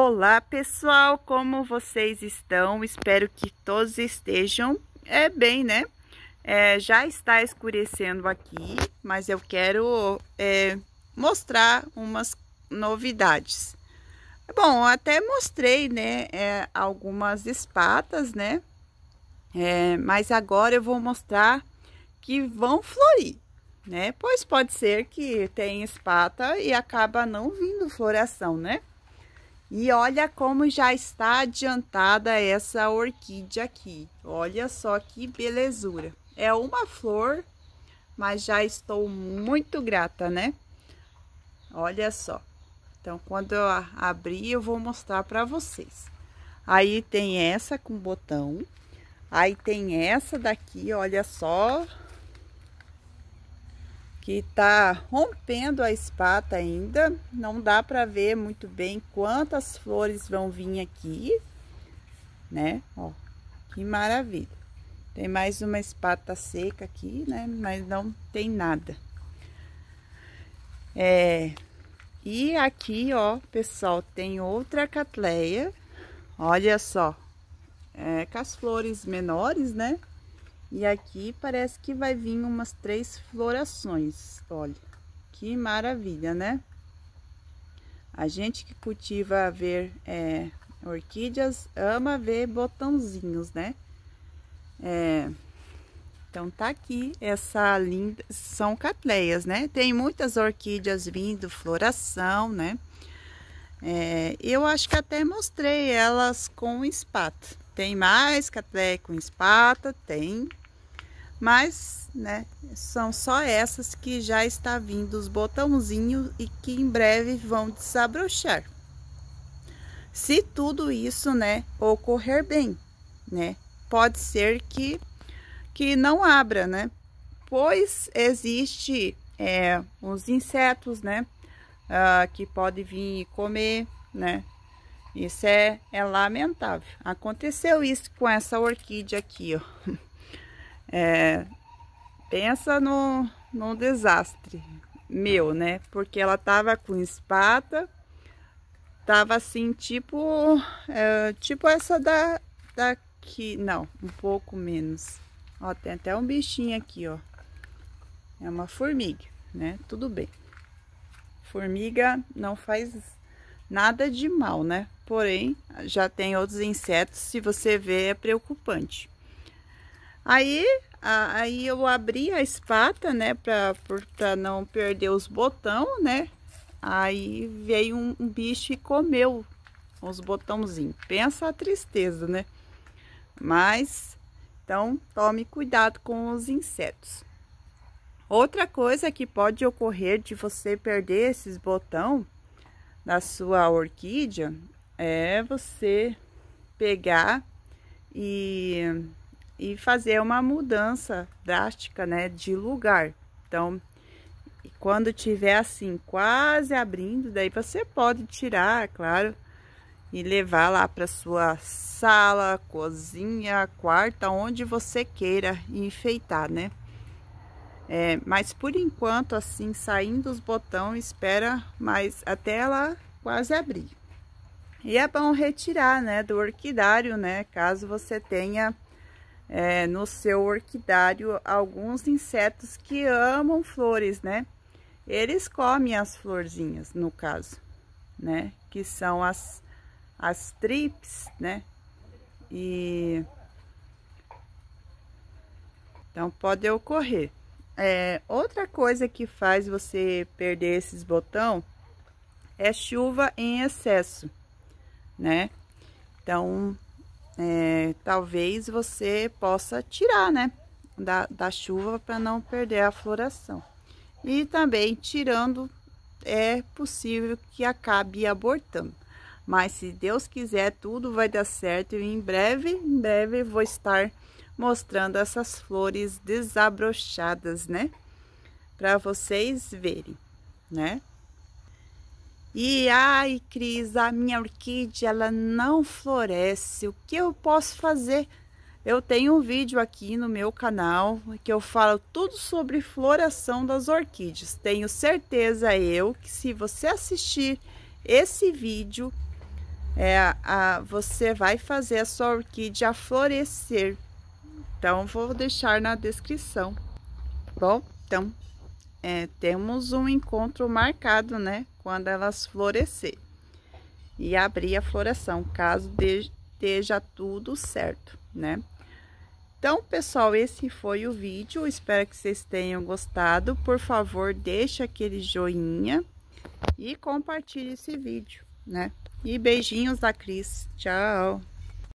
Olá pessoal, como vocês estão? Espero que todos estejam é, bem, né? É, já está escurecendo aqui, mas eu quero é, mostrar umas novidades. Bom, até mostrei, né, é, algumas espatas, né? É, mas agora eu vou mostrar que vão florir, né? Pois pode ser que tenha espata e acaba não vindo floração, né? E olha como já está adiantada essa orquídea aqui. Olha só que belezura. É uma flor, mas já estou muito grata, né? Olha só. Então, quando eu abrir, eu vou mostrar para vocês. Aí tem essa com botão. Aí tem essa daqui, olha só que tá rompendo a espata ainda. Não dá para ver muito bem quantas flores vão vir aqui, né? Ó, que maravilha. Tem mais uma espata seca aqui, né? Mas não tem nada. É, e aqui, ó, pessoal, tem outra catleia. Olha só, é, com as flores menores, né? E aqui parece que vai vir umas três florações, olha. Que maravilha, né? A gente que cultiva ver é, orquídeas ama ver botãozinhos, né? É, então tá aqui essa linda, são catleias, né? Tem muitas orquídeas vindo, floração, né? É, eu acho que até mostrei elas com espata. Tem mais catleia com espata? Tem. Mas, né, são só essas que já está vindo os botãozinhos e que em breve vão desabrochar. Se tudo isso, né, ocorrer bem, né, pode ser que, que não abra, né, pois existe é, uns insetos, né, uh, que pode vir comer, né, isso é, é lamentável. Aconteceu isso com essa orquídea aqui, ó. É, pensa no, desastre meu, né? Porque ela tava com espata, tava assim, tipo, é, tipo essa da, daqui, não, um pouco menos. Ó, tem até um bichinho aqui, ó. É uma formiga, né? Tudo bem. Formiga não faz nada de mal, né? Porém, já tem outros insetos, se você vê, é preocupante. Aí, aí eu abri a espata, né, pra, pra não perder os botão, né? Aí veio um, um bicho e comeu os botãozinhos. Pensa a tristeza, né? Mas, então, tome cuidado com os insetos. Outra coisa que pode ocorrer de você perder esses botão da sua orquídea é você pegar e e fazer uma mudança drástica, né, de lugar. Então, quando tiver assim, quase abrindo, daí você pode tirar, claro, e levar lá para sua sala, cozinha, quarto, onde você queira enfeitar, né? É, mas por enquanto, assim, saindo os botões, espera mais até ela quase abrir. E é bom retirar, né, do orquidário, né, caso você tenha é, no seu orquidário alguns insetos que amam flores, né? Eles comem as florzinhas, no caso, né? Que são as, as trips, né? E... Então, pode ocorrer. É, outra coisa que faz você perder esses botão é chuva em excesso, né? Então, é, talvez você possa tirar, né, da, da chuva para não perder a floração. E também tirando, é possível que acabe abortando. Mas se Deus quiser, tudo vai dar certo e em breve, em breve vou estar mostrando essas flores desabrochadas, né? Para vocês verem, né? E ai, Cris, a minha orquídea ela não floresce. O que eu posso fazer? Eu tenho um vídeo aqui no meu canal que eu falo tudo sobre floração das orquídeas. Tenho certeza eu que se você assistir esse vídeo, é, a, você vai fazer a sua orquídea florescer. Então, vou deixar na descrição. Bom, então, é, temos um encontro marcado, né? Quando elas florescer. E abrir a floração, caso esteja tudo certo, né? Então, pessoal, esse foi o vídeo. Espero que vocês tenham gostado. Por favor, deixe aquele joinha e compartilhe esse vídeo, né? E beijinhos da Cris. Tchau!